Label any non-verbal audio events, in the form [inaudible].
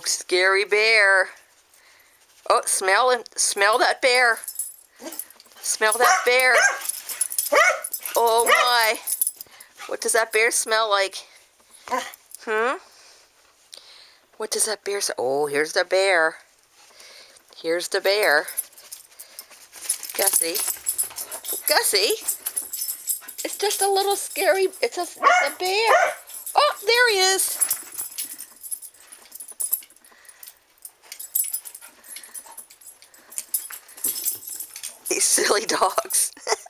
Scary bear. Oh, smell it. Smell that bear. Smell that bear. Oh my. What does that bear smell like? Hmm? What does that bear smell? Oh, here's the bear. Here's the bear. Gussie. Gussie. It's just a little scary. It's a, it's a bear. these [laughs] silly dogs. [laughs]